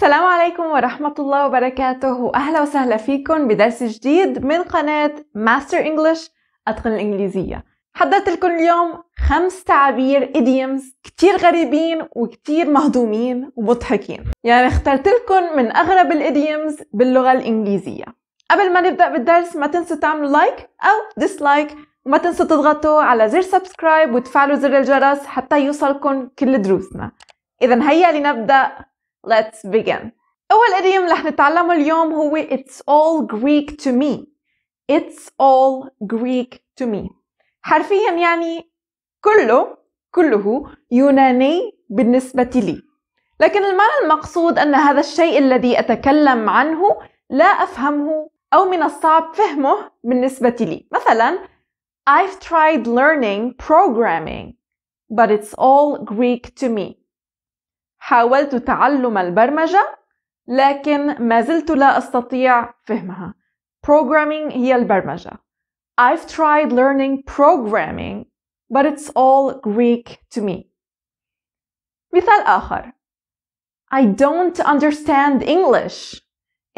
السلام عليكم ورحمة الله وبركاته. وأهلا وسهلا فيكم بدرس جديد من قناة Master English أتقن الإنجليزية. حضرت لكم اليوم خمس تعابير idioms كتير غريبين وكتير مهضومين ومضحكين. يعني اخترت لكم من أغرب ال idioms باللغة الإنجليزية. قبل ما نبدأ بالدرس ما تنسوا تعملوا like أو dislike وما تنسوا تضغطوا على زر subscribe وتفعلوا زر الجرس حتى يوصلكم كل دروسنا. إذا هيا لنبدأ Let's begin. أول إديوم رح نتعلمه اليوم هو It's all Greek to me. It's all Greek to me. حرفيا يعني كله كله يوناني بالنسبة لي. لكن المعنى المقصود أن هذا الشيء الذي أتكلم عنه لا أفهمه أو من الصعب فهمه بالنسبة لي. مثلا I've tried learning programming but it's all Greek to me. حاولت تعلم البرمجة لكن ما زلت لا أستطيع فهمها. Programming هي البرمجة. I've tried learning programming but it's all Greek to me. مثال آخر. I don't understand English.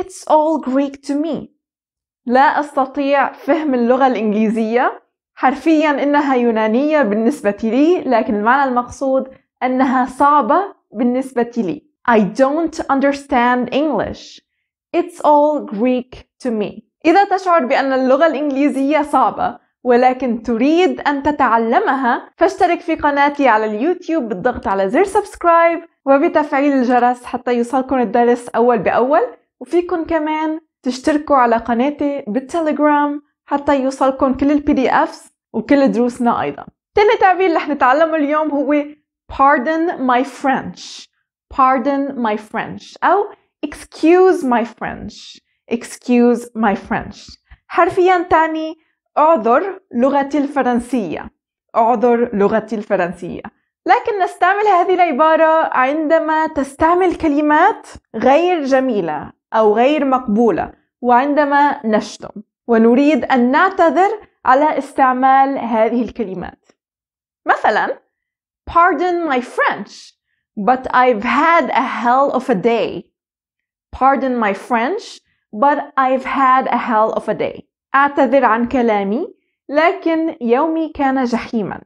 It's all Greek to me. لا أستطيع فهم اللغة الإنجليزية. حرفيا إنها يونانية بالنسبة لي لكن المعنى المقصود أنها صعبة بالنسبة لي. I don't understand English. It's all Greek to me. إذا تشعر بأن اللغة الإنجليزية صعبة ولكن تريد أن تتعلمها فاشترك في قناتي على اليوتيوب بالضغط على زر subscribe وبتفعيل الجرس حتى يوصلكم الدرس أول بأول. وفيكم كمان تشتركوا على قناتي بالتليجرام حتى يوصلكم كل ال PDFs وكل دروسنا أيضا. تاني تعبير رح نتعلمه اليوم هو pardon my French. Pardon my French. أو excuse my French. Excuse my French. حرفيا تعني أعذر لغتي الفرنسية. أعذر لغتي الفرنسية. لكن نستعمل هذه العبارة عندما تستعمل كلمات غير جميلة أو غير مقبولة وعندما نشتم. ونريد أن نعتذر على استعمال هذه الكلمات. مثلا Pardon my French but I've had a hell of a day Pardon my French but I've had a hell of a day أعتذر عن كلامي لكن يومي كان جحيما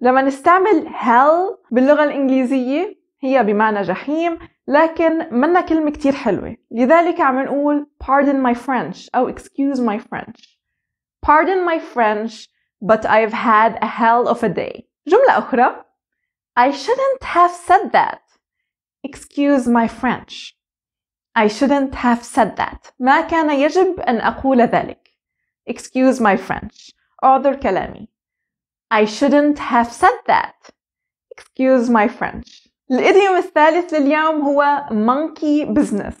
لما نستعمل hell باللغة الإنجليزية هي بمعنى جحيم لكن منا كلمة كتير حلوة لذلك عم نقول pardon my French أو excuse my French pardon my French but I've had a hell of a day جملة أخرى I shouldn't have said that excuse my French I shouldn't have said that ما كان يجب أن أقول ذلك excuse my French أعذر كلامي I shouldn't have said that excuse my French الإديوم الثالث لليوم هو monkey business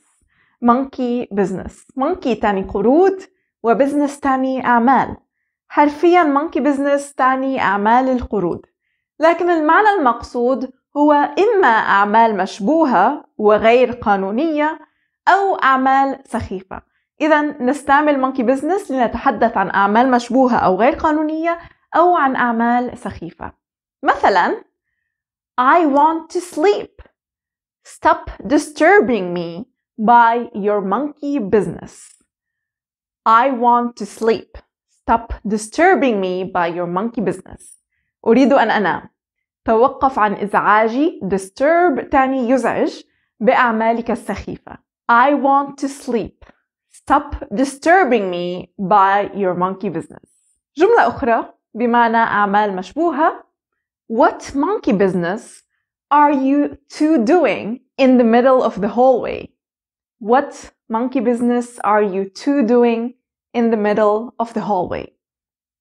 monkey business monkey تعني قرود وبزنس تعني أعمال حرفيا monkey business تعني أعمال القرود لكن المعنى المقصود هو إما أعمال مشبوهة وغير قانونية أو أعمال سخيفة. إذا نستعمل monkey business لنتحدث عن أعمال مشبوهة أو غير قانونية أو عن أعمال سخيفة. مثلا I want to sleep. Stop disturbing me by your monkey business. I want to sleep. Stop disturbing me by your monkey business. أريد أن أنام توقف عن إزعاجي disturb تعني يزعج بأعمالك السخيفة I want to sleep Stop disturbing me by your monkey business جملة أخرى بمعنى أعمال مشبوهة What monkey business are you two doing in the middle of the hallway? What monkey business are you two doing in the middle of the hallway?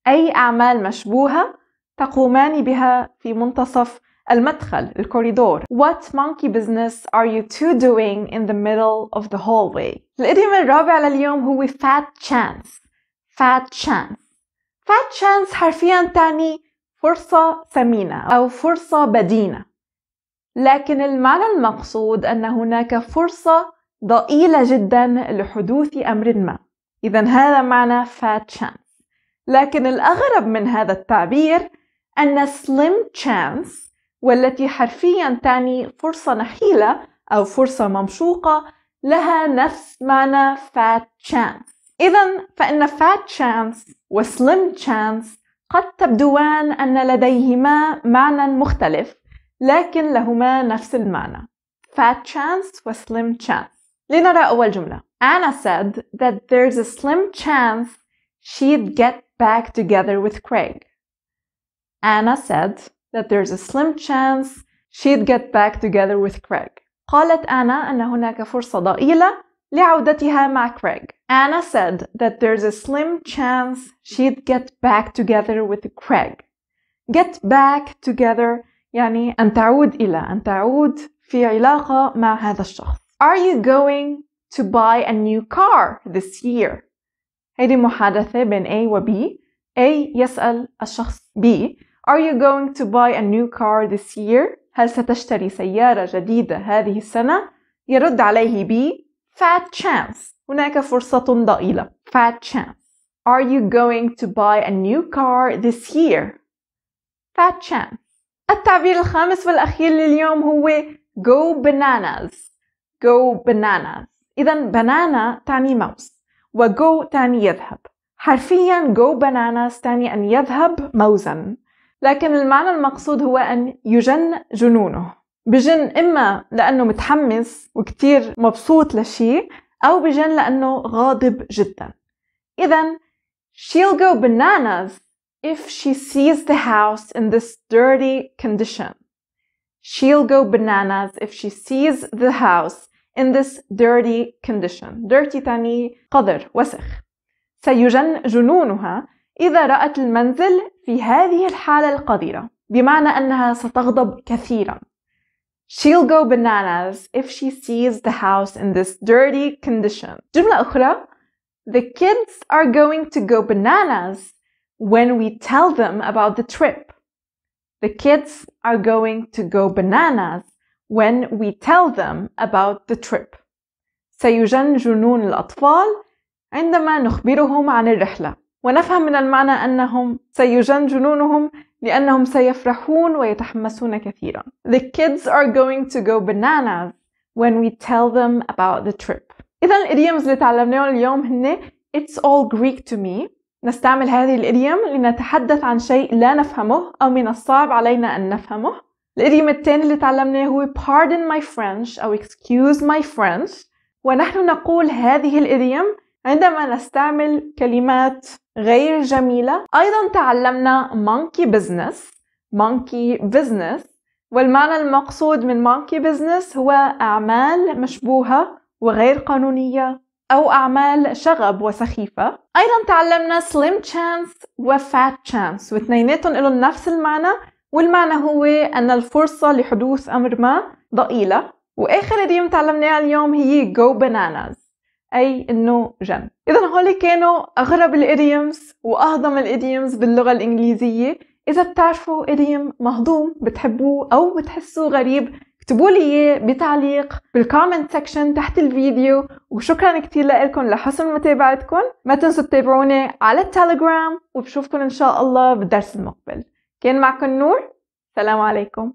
أي أعمال مشبوهة تقومان بها في منتصف المدخل الكوريدور. What monkey business are you two doing in the middle of the hallway? الإديم الرابع لليوم هو fat chance. Fat chance. Fat chance حرفيا تعني فرصة ثمينة أو فرصة بدينة. لكن المعنى المقصود أن هناك فرصة ضئيلة جدا لحدوث أمر ما. إذا هذا معنى fat chance. لكن الأغرب من هذا التعبير أن slim chance والتي حرفيا تعني فرصة نحيلة أو فرصة ممشوقة لها نفس معنى fat chance إذا فإن fat chance و slim chance قد تبدوان أن لديهما معنى مختلف لكن لهما نفس المعنى fat chance و slim chance لنرى أول جملة Anna said that there's a slim chance she'd get back together with Craig. Anna said that there's a slim chance she'd get back together with Craig. قالت أنا أن هناك فرصة ضئيلة لعودتها مع كريغ. Anna said that there's a slim chance she'd get back together with Craig. Get back together يعني أن تعود إلى أن تعود في علاقة مع هذا الشخص. Are you going to buy a new car this year. هذه محادثة بين A و B. A يسأل الشخص B Are you going to buy a new car this year? هل ستشتري سيارة جديدة هذه السنة؟ يرد عليه B Fat chance. هناك فرصة ضئيلة. Fat chance. Are you going to buy a new car this year? Fat chance. التعبير الخامس والأخير لليوم هو go bananas. Go bananas. إذا بنانا تعني موز وجو تعني يذهب حرفيا جو bananas تعني أن يذهب موزا لكن المعنى المقصود هو أن يجن جنونه بجن إما لأنه متحمس وكتير مبسوط لشيء أو بجن لأنه غاضب جدا إذا she'll go bananas if she sees the house in this dirty condition. She'll go bananas if she sees the house in this dirty condition dirty تعني قذر وسخ سيجن جنونها إذا رأت المنزل في هذه الحالة القذرة بمعنى أنها ستغضب كثيرا She'll go bananas if she sees the house in this dirty condition. جملة أخرى The kids are going to go bananas when we tell them about the trip. The kids are going to go bananas when we tell them about the trip. سيجن جنون الأطفال عندما نخبرهم عن الرحلة ونفهم من المعنى أنهم سيجن جنونهم لأنهم سيفرحون ويتحمسون كثيرا. The kids are going to go bananas when we tell them about the trip. إذا ال idioms اللي تعلمناهم اليوم هن It's all Greek to me نستعمل هذه ال idiom لنتحدث عن شيء لا نفهمه أو من الصعب علينا أن نفهمه ال idiom الثاني اللي تعلمناه هو pardon my French أو excuse my French ونحن نقول هذه الإديم عندما نستعمل كلمات غير جميلة أيضا تعلمنا monkey business monkey business. والمعنى المقصود من monkey business هو أعمال مشبوهة وغير قانونية أو أعمال شغب وسخيفة. أيضا تعلمنا slim chance و fat chance واثنيناتهم لهم نفس المعنى. والمعنى هو أن الفرصة لحدوث أمر ما ضئيلة. وآخر idiom تعلمناها اليوم هي go bananas. أي إنه جن. إذا هول كانوا أغرب ال idioms وأهضم ال idioms باللغة الإنجليزية. إذا بتعرفوا idiom مهضوم بتحبوه أو بتحسوه غريب اكتبوا لي إياه بتعليق بال comment section تحت الفيديو. وشكرا كثير لكم لحسن متابعتكم. ما تنسوا تتابعوني على التليجرام وبشوفكم إن شاء الله بالدرس المقبل. كان معكم نور. سلام عليكم.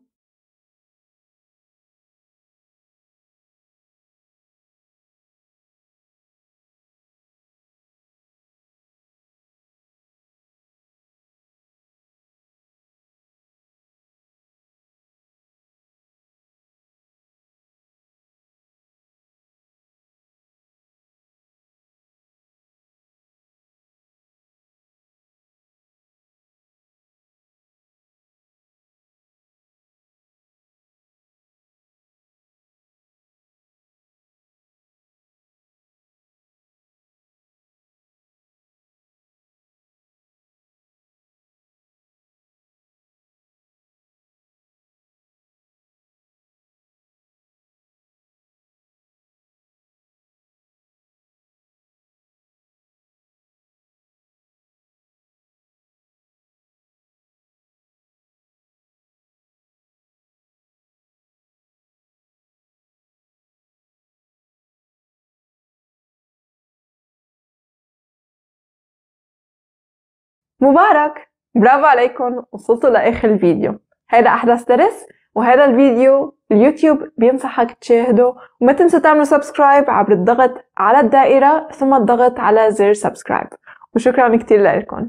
مبارك. برافو عليكم وصلتوا لآخر الفيديو. هيدا أحدث درس وهذا الفيديو اليوتيوب بينصحك تشاهده. وما تنسوا تعملوا subscribe عبر الضغط على الدائرة ثم الضغط على زر subscribe وشكرا كتير لكم.